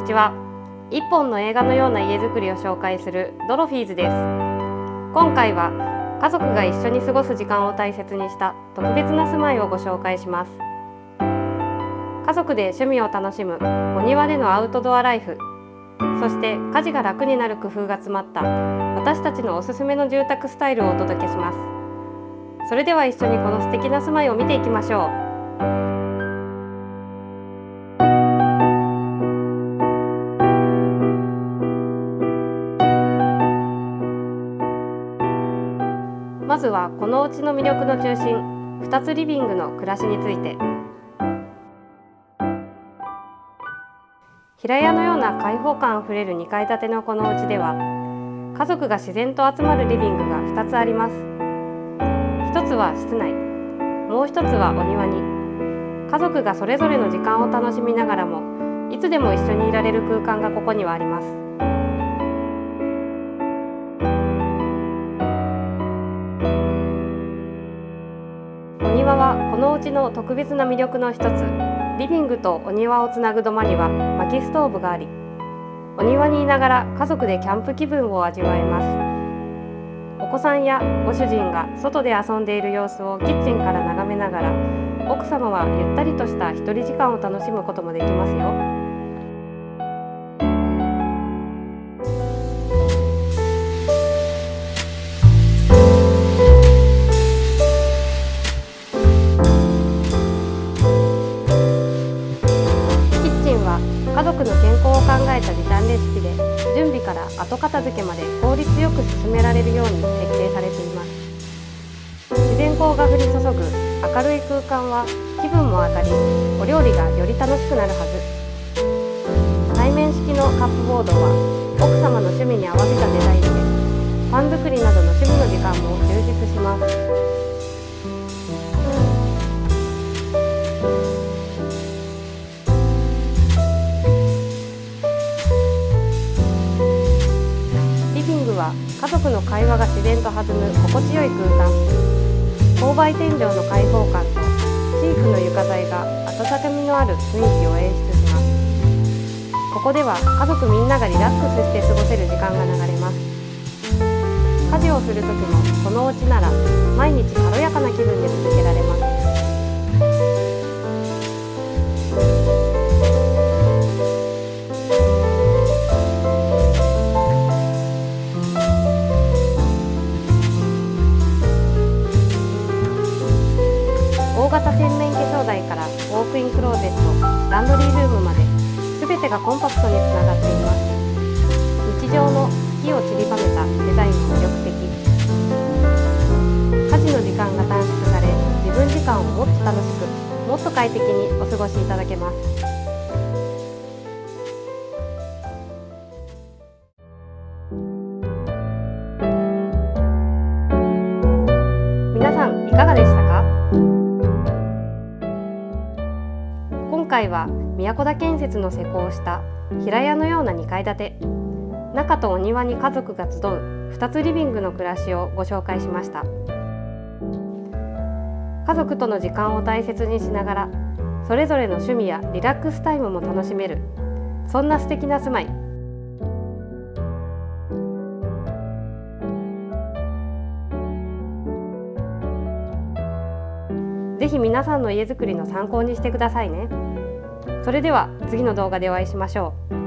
んにちは。一本の映画のような家づくりを紹介するドロフィーズです。今回は家族が一緒に過ごす時間を大切にした特別な住まいをご紹介します。家族で趣味を楽しむお庭でのアウトドアライフ。そして家事が楽になる工夫が詰まった私たちのおすすめの住宅スタイルをお届けします。それでは一緒にこの素敵な住まいを見ていきましょう。ずはこのお家の魅力の中心2つリビングの暮らしについて。平屋のような開放感あふれる2階建てのこのお家では家族が自然と集まるリビングが2つあります。1つは室内もう1つはお庭に家族がそれぞれの時間を楽しみながらもいつでも一緒にいられる空間がここにはあります。お家のうちの特別な魅力の一つリビングとお庭をつなぐ土間には薪ストーブがありお庭にいながら家族でキャンプ気分を味わえますお子さんやご主人が外で遊んでいる様子をキッチンから眺めながら奥様はゆったりとした一人時間を楽しむこともできますよ。家族の健康を考えた時短レシピで準備から後片付けまで効率よく進められるように設計されています。自然光が降り注ぐ明るい空間は気分も上がりお料理がより楽しくなるはず。対面式のカップボードは奥様の趣味に合わせたデザインでパン作りなどの趣味の時間も充実します。会話が自然と弾む心地よい空間。勾配天井の開放感とシークの床材が温かみのある雰囲気を演出します。ここでは家族みんながリラックスして過ごせる時間が流れます。家事をする時もこのお家なら毎日軽やかな気分で続けられます。全てがコンパクトにつながっています。日常の月を散りばめたデザインも魅力的。家事の時間が短縮され自分時間をもっと楽しくもっと快適にお過ごしいただけます。回は宮古田建設の施工した平屋のような2階建て。中とお庭に家族が集う2つリビングの暮らしをご紹介しました。家族との時間を大切にしながらそれぞれの趣味やリラックスタイムも楽しめるそんな素敵な住まい。ぜひ皆さんの家づくりの参考にしてくださいね。それでは次の動画でお会いしましょう。